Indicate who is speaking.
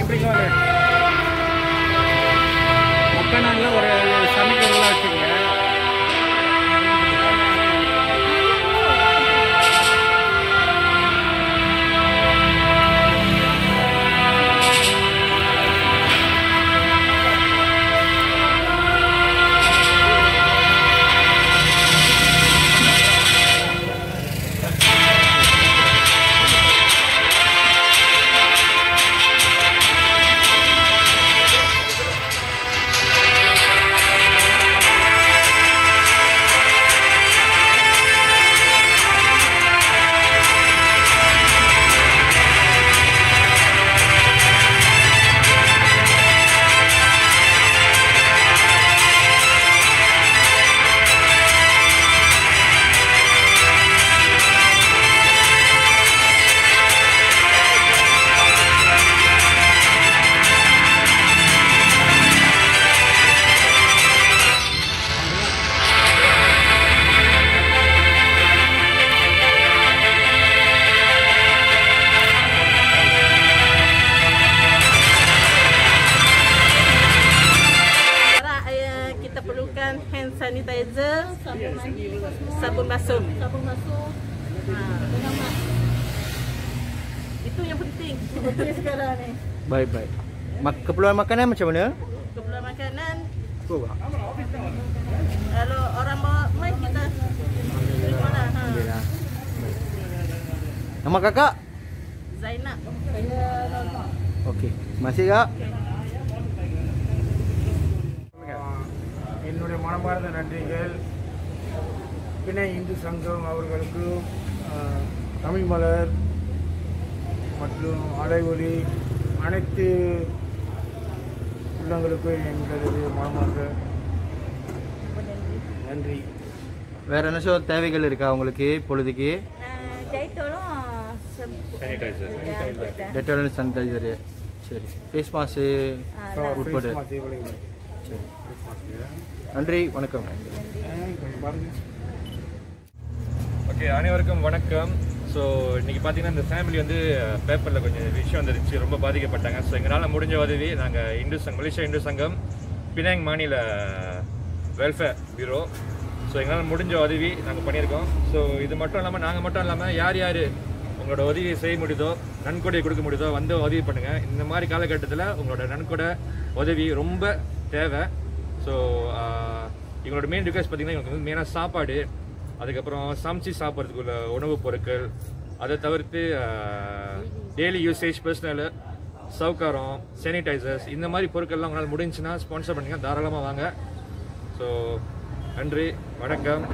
Speaker 1: bring wallet. sanitizer, sabun mandi, sabun basuh. Ah. Sabun basuh. Ha. Itu yang penting. Itu yang penting sekarang ni.
Speaker 2: Baik, baik. Mak keperluan makanan macam mana?
Speaker 1: Keperluan makanan.
Speaker 2: Tu. Oh.
Speaker 1: Kalau orang bawa mai kita Bagaimana? Lah, ha.
Speaker 2: Lah. Nama kakak?
Speaker 1: Zainab. Saya
Speaker 2: Okey. Masih kak?
Speaker 3: Okay. மனமார்ந்த நன்றிகள். பிணை இந்து சங்கம் அவர்களுக்கு தமிழ் மலர் மற்றும் அலைவொலி அனைத்து உள்ளங்களுக்கும் எங்களது மனமார்ந்த நன்றி.
Speaker 2: வேற என்ன தேவைகள் இருக்கா உங்களுக்கு பொழுதுக்கு?
Speaker 1: Jaitolong sanitizer.
Speaker 2: டெட்டால் சானிடைசர் சரி. ஃபேஸ் மாஸ்க்கு உட்பட. சரி. நன்றி வணக்கம்.
Speaker 4: ஓகே அனைவருக்கும் வணக்கம். ஸோ இன்னைக்கு பார்த்தீங்கன்னா இந்த ஃபேமிலி வந்து பேப்பரில் கொஞ்சம் விஷயம் வந்துருச்சு. ரொம்ப பாதிக்கப்பட்டாங்க. ஸோ எங்களால் முடிஞ்ச உதவி நாங்கள் இந்து சங்கம் மலேசியா இந்து சங்கம் பினாங் மாநில வெல்ஃபேர் பியூரோ ஸோ எங்களால் முடிஞ்ச உதவி நாங்கள் பண்ணியிருக்கோம். ஸோ இது மட்டும் இல்லாமல் நாங்கள் மட்டும் இல்லாமல் யார் யார் உங்களோட உதவியை செய்ய முடியுதோ நன்கொடை கொடுக்க முடியுதோ வந்து உதவி பண்ணுங்கள் இந்த மாதிரி காலகட்டத்தில் உங்களோட நன்கொடை உதவி ரொம்ப தேவை. ஸோ uh, எங்களோட மெயின் ரிக்வஸ்ட் பார்த்தீங்கன்னா எங்களுக்கு வந்து மெயினாக சாப்பாடு அதுக்கப்புறம் சமைச்சு சாப்பிட்றதுக்குள்ள உணவுப் பொருட்கள் அதை தவிர்த்து டெய்லி யூசேஜ் பர்சனல் சவுக்காரம் சானிடைசர்ஸ் இந்த மாதிரி பொருட்கள்லாம் உங்களால் முடிஞ்சுன்னா ஸ்பான்சர் பண்ணிங்கன்னா தாராளமாக வாங்க. ஸோ நன்றி வணக்கம்.